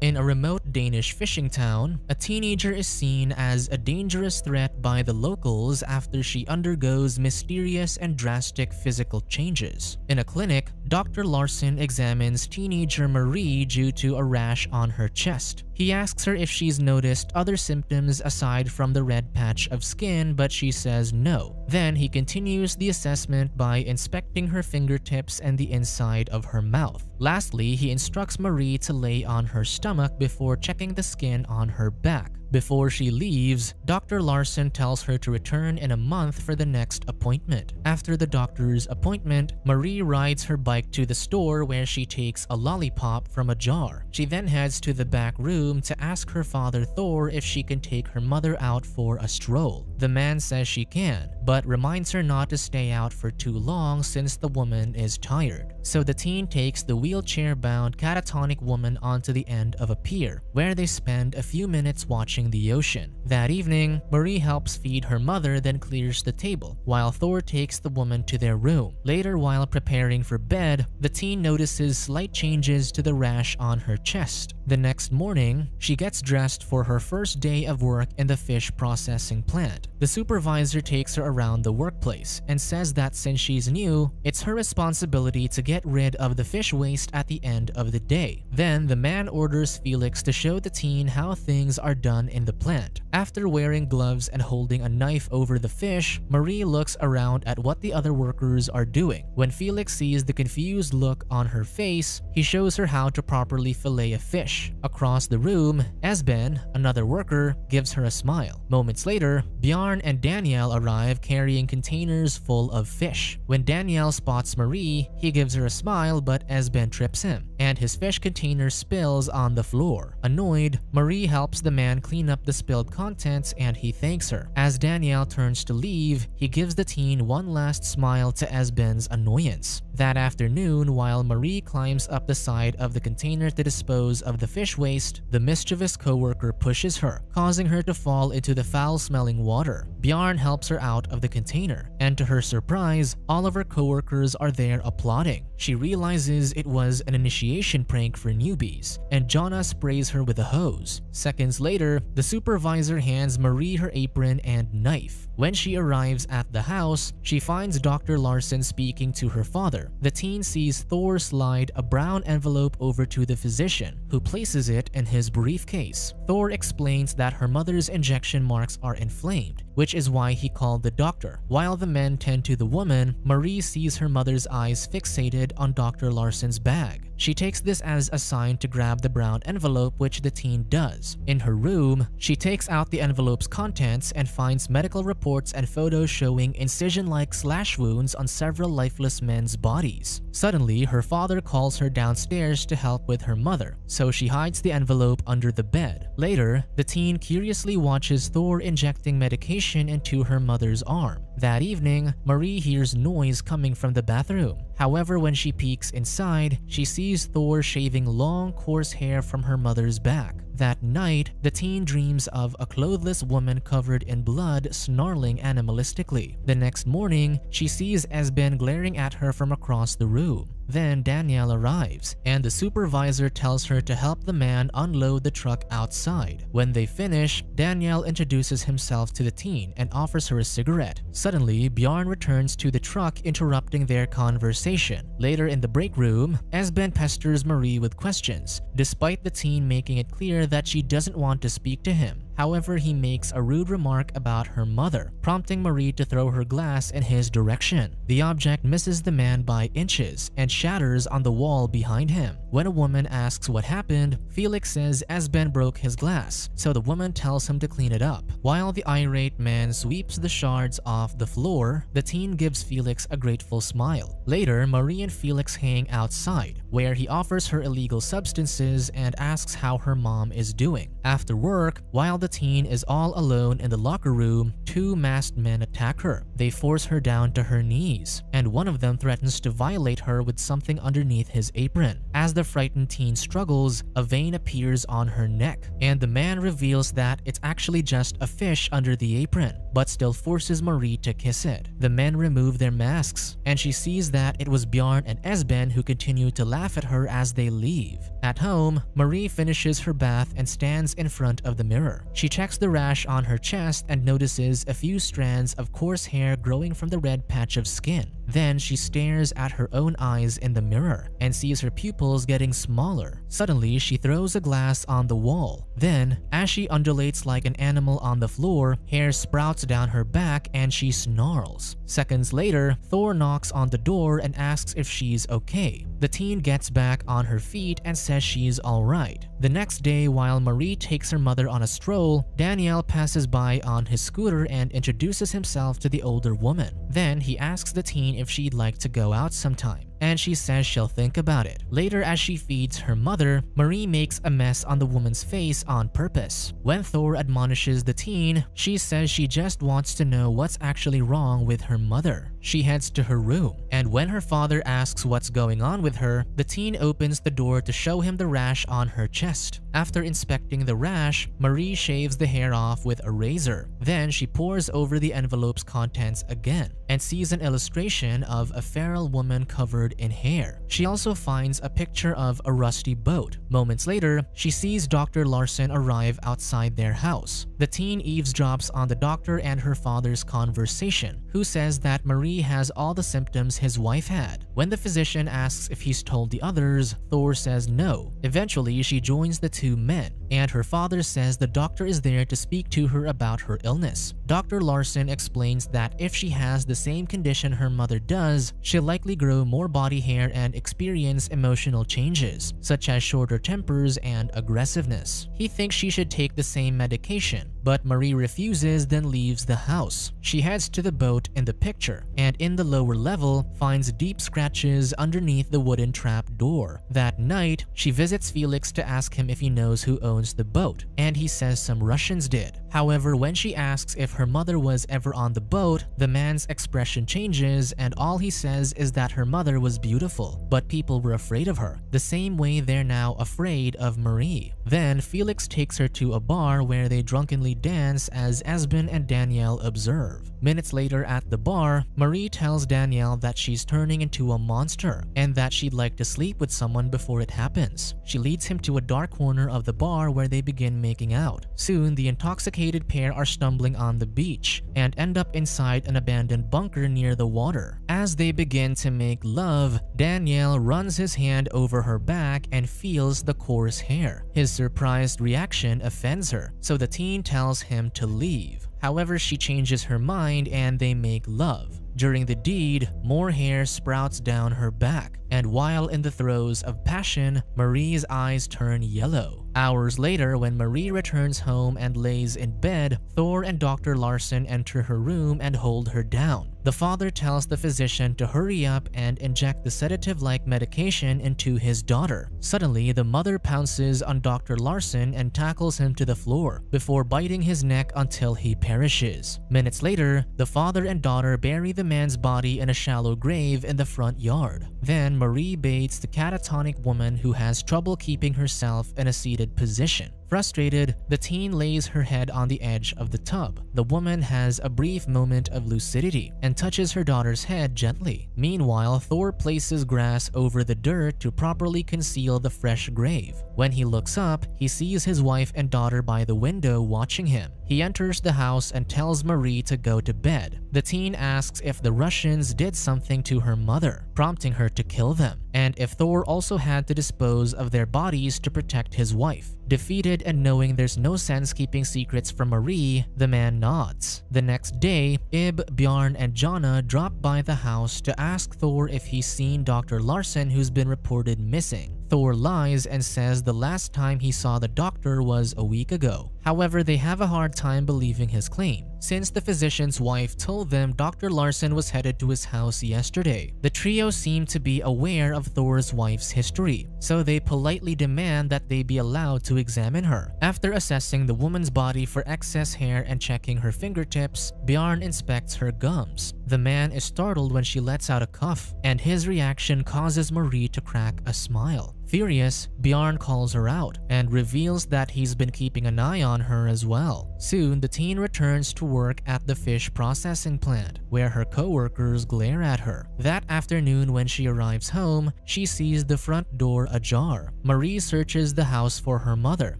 In a remote Danish fishing town, a teenager is seen as a dangerous threat by the locals after she undergoes mysterious and drastic physical changes. In a clinic, Dr. Larson examines teenager Marie due to a rash on her chest. He asks her if she's noticed other symptoms aside from the red patch of skin, but she says no. Then he continues the assessment by inspecting her fingertips and the inside of her mouth. Lastly, he instructs Marie to lay on her stomach before checking the skin on her back. Before she leaves, Dr. Larson tells her to return in a month for the next appointment. After the doctor's appointment, Marie rides her bike to the store where she takes a lollipop from a jar. She then heads to the back room to ask her father Thor if she can take her mother out for a stroll. The man says she can, but reminds her not to stay out for too long since the woman is tired. So the teen takes the wheelchair-bound catatonic woman onto the end of a pier, where they spend a few minutes watching the ocean. That evening, Marie helps feed her mother then clears the table, while Thor takes the woman to their room. Later, while preparing for bed, the teen notices slight changes to the rash on her chest. The next morning, she gets dressed for her first day of work in the fish processing plant. The supervisor takes her around the workplace and says that since she's new, it's her responsibility to get rid of the fish waste at the end of the day. Then the man orders Felix to show the teen how things are done in the plant. After wearing gloves and holding a knife over the fish, Marie looks around at what the other workers are doing. When Felix sees the confused look on her face, he shows her how to properly fillet a fish. Across the room, Esben, another worker, gives her a smile. Moments later, Bjarn and Daniel arrive carrying containers full of fish. When Daniel spots Marie, he gives her a smile but Esben trips him, and his fish container spills on the floor. Annoyed, Marie helps the man clean up the spilled contents and he thanks her. As Daniel turns to leave, he gives the teen one last smile to Esben's annoyance. That afternoon, while Marie climbs up the side of the container to dispose of the fish waste, the mischievous coworker pushes her, causing her to fall into the foul-smelling water. Bjarn helps her out of the container, and to her surprise, all of her coworkers are there applauding. She realizes it was an initiation prank for newbies, and Jonna sprays her with a hose. Seconds later, the supervisor hands Marie her apron and knife. When she arrives at the house, she finds Dr. Larson speaking to her father. The teen sees Thor slide a brown envelope over to the physician, who places it in his briefcase. Thor explains that her mother's injection marks are inflamed, which is why he called the doctor. While the men tend to the woman, Marie sees her mother's eyes fixated on Dr. Larson's bag. She takes this as a sign to grab the brown envelope which the teen does. In her room, she takes out the envelope's contents and finds medical reports and photos showing incision-like slash wounds on several lifeless men's bodies. Suddenly, her father calls her downstairs to help with her mother, so she hides the envelope under the bed. Later, the teen curiously watches Thor injecting medication into her mother's arm. That evening, Marie hears noise coming from the bathroom. However, when she peeks inside, she sees Thor shaving long, coarse hair from her mother's back. That night, the teen dreams of a clothless woman covered in blood snarling animalistically. The next morning, she sees Esben glaring at her from across the room. Then Daniel arrives, and the supervisor tells her to help the man unload the truck outside. When they finish, Daniel introduces himself to the teen and offers her a cigarette. Suddenly, Bjorn returns to the truck interrupting their conversation. Later in the break room, Esben pesters Marie with questions, despite the teen making it clear that she doesn't want to speak to him. However, he makes a rude remark about her mother, prompting Marie to throw her glass in his direction. The object misses the man by inches and shatters on the wall behind him. When a woman asks what happened, Felix says Esben broke his glass, so the woman tells him to clean it up. While the irate man sweeps the shards off the floor, the teen gives Felix a grateful smile. Later, Marie and Felix hang outside, where he offers her illegal substances and asks how her mom is doing. After work, while the teen is all alone in the locker room, two masked men attack her. They force her down to her knees, and one of them threatens to violate her with something underneath his apron. As the frightened teen struggles, a vein appears on her neck, and the man reveals that it's actually just a fish under the apron, but still forces Marie to kiss it. The men remove their masks, and she sees that it was Bjorn and Esben who continue to laugh at her as they leave. At home, Marie finishes her bath and stands in front of the mirror. She checks the rash on her chest and notices a few strands of coarse hair growing from the red patch of skin. Then she stares at her own eyes in the mirror and sees her pupils getting smaller. Suddenly, she throws a glass on the wall. Then, as she undulates like an animal on the floor, hair sprouts down her back and she snarls. Seconds later, Thor knocks on the door and asks if she's okay. The teen gets back on her feet and says she's alright. The next day, while Marie takes her mother on a stroll, Daniel passes by on his scooter and introduces himself to the older woman. Then he asks the teen if she'd like to go out sometime and she says she'll think about it. Later, as she feeds her mother, Marie makes a mess on the woman's face on purpose. When Thor admonishes the teen, she says she just wants to know what's actually wrong with her mother. She heads to her room, and when her father asks what's going on with her, the teen opens the door to show him the rash on her chest. After inspecting the rash, Marie shaves the hair off with a razor. Then she pores over the envelope's contents again and sees an illustration of a feral woman covered in hair. She also finds a picture of a rusty boat. Moments later, she sees Dr. Larson arrive outside their house. The teen eavesdrops on the doctor and her father's conversation, who says that Marie has all the symptoms his wife had. When the physician asks if he's told the others, Thor says no. Eventually, she joins the two men, and her father says the doctor is there to speak to her about her illness. Dr. Larson explains that if she has the same condition her mother does, she'll likely grow more body hair and experience emotional changes, such as shorter tempers and aggressiveness. He thinks she should take the same medication, but Marie refuses then leaves the house. She heads to the boat in the picture, and in the lower level finds deep scratches underneath the wooden trap door. That night, she visits Felix to ask him if he knows who owns the boat, and he says some Russians did. However, when she asks if her mother was ever on the boat, the man's expression changes and all he says is that her mother was beautiful, but people were afraid of her, the same way they're now afraid of Marie. Then Felix takes her to a bar where they drunkenly dance as Esben and Daniel observe. Minutes later at the bar, Marie tells Daniel that she's turning into a monster and that she'd like to sleep with someone before it happens. She leads him to a dark corner of the bar where they begin making out. Soon, the intoxicated pair are stumbling on the beach and end up inside an abandoned bunker near the water. As they begin to make love, Daniel runs his hand over her back and feels the coarse hair. His surprised reaction offends her, so the teen tells him to leave. However, she changes her mind and they make love. During the deed, more hair sprouts down her back, and while in the throes of passion, Marie's eyes turn yellow. Hours later, when Marie returns home and lays in bed, Thor and Dr. Larson enter her room and hold her down. The father tells the physician to hurry up and inject the sedative-like medication into his daughter. Suddenly, the mother pounces on Dr. Larson and tackles him to the floor before biting his neck until he perishes. Minutes later, the father and daughter bury the man's body in a shallow grave in the front yard. Then Marie bathes the catatonic woman who has trouble keeping herself in a seated position. Frustrated, the teen lays her head on the edge of the tub. The woman has a brief moment of lucidity and touches her daughter's head gently. Meanwhile, Thor places grass over the dirt to properly conceal the fresh grave. When he looks up, he sees his wife and daughter by the window watching him. He enters the house and tells Marie to go to bed. The teen asks if the Russians did something to her mother, prompting her to kill them, and if Thor also had to dispose of their bodies to protect his wife. Defeated and knowing there's no sense keeping secrets from Marie, the man nods. The next day, Ib, Bjarn, and Jonna drop by the house to ask Thor if he's seen Dr. Larson who's been reported missing. Thor lies and says the last time he saw the doctor was a week ago. However, they have a hard time believing his claim, since the physician's wife told them Dr. Larson was headed to his house yesterday. The trio seem to be aware of Thor's wife's history, so they politely demand that they be allowed to examine her. After assessing the woman's body for excess hair and checking her fingertips, Bjarn inspects her gums. The man is startled when she lets out a cough, and his reaction causes Marie to crack a smile. Furious, Bjarn calls her out and reveals that he's been keeping an eye on her as well. Soon, the teen returns to work at the fish processing plant, where her co-workers glare at her. That afternoon when she arrives home, she sees the front door ajar. Marie searches the house for her mother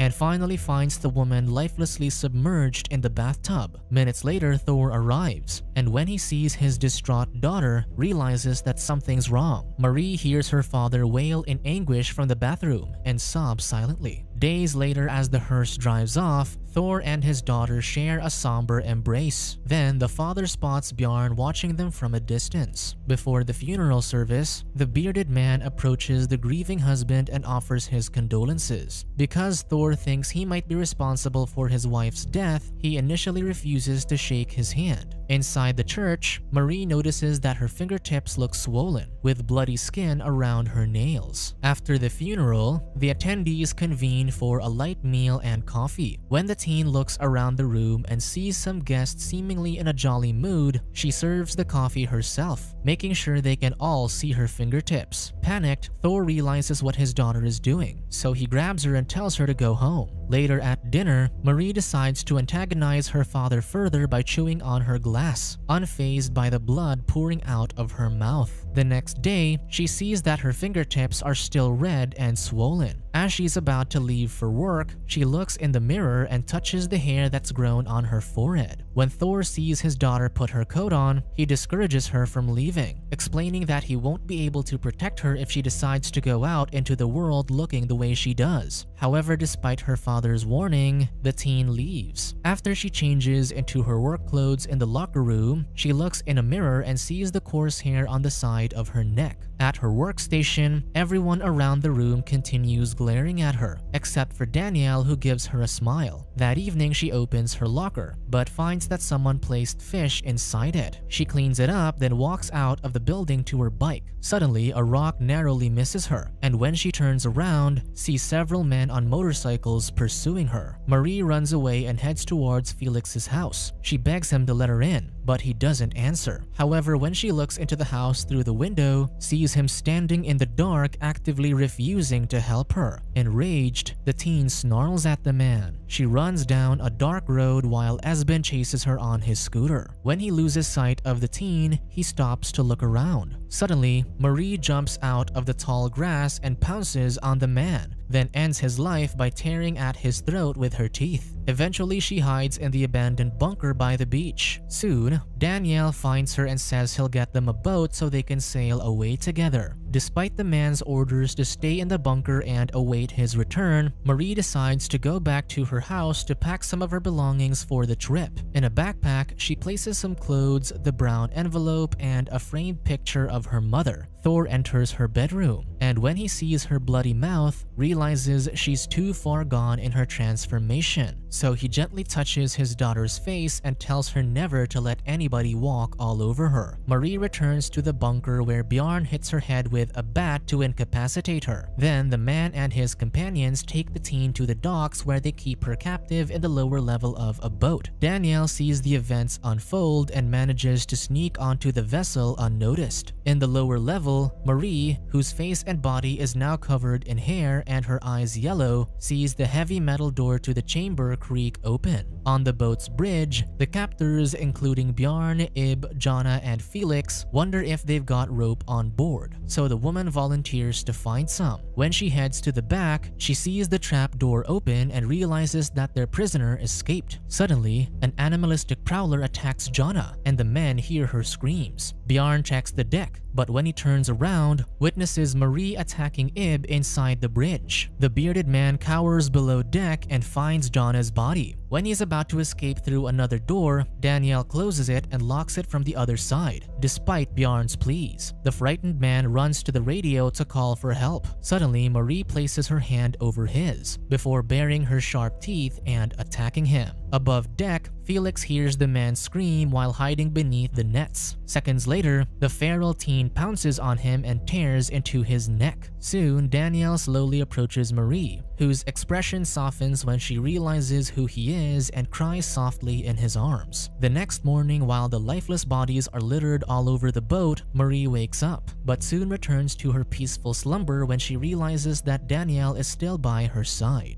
and finally finds the woman lifelessly submerged in the bathtub. Minutes later, Thor arrives, and when he sees his distraught daughter, realizes that something's wrong. Marie hears her father wail in anguish from the bathroom and sobs silently. Days later, as the hearse drives off, Thor and his daughter share a somber embrace. Then, the father spots Bjarn watching them from a distance. Before the funeral service, the bearded man approaches the grieving husband and offers his condolences. Because Thor thinks he might be responsible for his wife's death, he initially refuses to shake his hand. Inside the church, Marie notices that her fingertips look swollen, with bloody skin around her nails. After the funeral, the attendees convene for a light meal and coffee. When the teen looks around the room and sees some guests seemingly in a jolly mood, she serves the coffee herself, making sure they can all see her fingertips. Panicked, Thor realizes what his daughter is doing, so he grabs her and tells her to go home. Later at dinner, Marie decides to antagonize her father further by chewing on her glass, unfazed by the blood pouring out of her mouth. The next day, she sees that her fingertips are still red and swollen. As she's about to leave for work, she looks in the mirror and touches the hair that's grown on her forehead. When Thor sees his daughter put her coat on, he discourages her from leaving, explaining that he won't be able to protect her if she decides to go out into the world looking the way she does. However, despite her father's warning, the teen leaves. After she changes into her work clothes in the locker room, she looks in a mirror and sees the coarse hair on the side of her neck. At her workstation, everyone around the room continues glaring at her, except for Daniel who gives her a smile. That evening, she opens her locker, but finds that someone placed fish inside it. She cleans it up, then walks out of the building to her bike. Suddenly, a rock narrowly misses her, and when she turns around, sees several men on motorcycles pursuing her. Marie runs away and heads towards Felix's house. She begs him to let her in, but he doesn't answer. However, when she looks into the house through the window, sees him standing in the dark actively refusing to help her. Enraged, the teen snarls at the man. She runs down a dark road while Esben chases her on his scooter. When he loses sight of the teen, he stops to look around. Suddenly, Marie jumps out of the tall grass and pounces on the man, then ends his life by tearing at his throat with her teeth. Eventually, she hides in the abandoned bunker by the beach. Soon, Daniel finds her and says he'll get them a boat so they can sail away together. Despite the man's orders to stay in the bunker and await his return, Marie decides to go back to her house to pack some of her belongings for the trip. In a backpack, she places some clothes, the brown envelope, and a framed picture of her mother. Thor enters her bedroom, and when he sees her bloody mouth, realizes she's too far gone in her transformation. So he gently touches his daughter's face and tells her never to let anybody walk all over her. Marie returns to the bunker where Bjorn hits her head with a bat to incapacitate her. Then the man and his companions take the teen to the docks where they keep her captive in the lower level of a boat. Daniel sees the events unfold and manages to sneak onto the vessel unnoticed. In the lower level, Marie, whose face and body is now covered in hair and her eyes yellow, sees the heavy metal door to the chamber creak open. On the boat's bridge, the captors, including Bjarn, Ib, Jonna, and Felix, wonder if they've got rope on board, so the woman volunteers to find some. When she heads to the back, she sees the trap door open and realizes that their prisoner escaped. Suddenly, an animalistic prowler attacks Jonna, and the men hear her screams. Bjarn checks the deck, but when he turns around, witnesses Marie attacking Ib inside the bridge. The bearded man cowers below deck and finds Jonna's body. When he's about to escape through another door, Daniel closes it and locks it from the other side, despite Bjarn's pleas. The frightened man runs to the radio to call for help. Suddenly, Marie places her hand over his, before baring her sharp teeth and attacking him. Above deck, Felix hears the man scream while hiding beneath the nets. Seconds later, the feral teen pounces on him and tears into his neck. Soon, Daniel slowly approaches Marie, whose expression softens when she realizes who he is and cries softly in his arms. The next morning, while the lifeless bodies are littered all over the boat, Marie wakes up, but soon returns to her peaceful slumber when she realizes that Daniel is still by her side.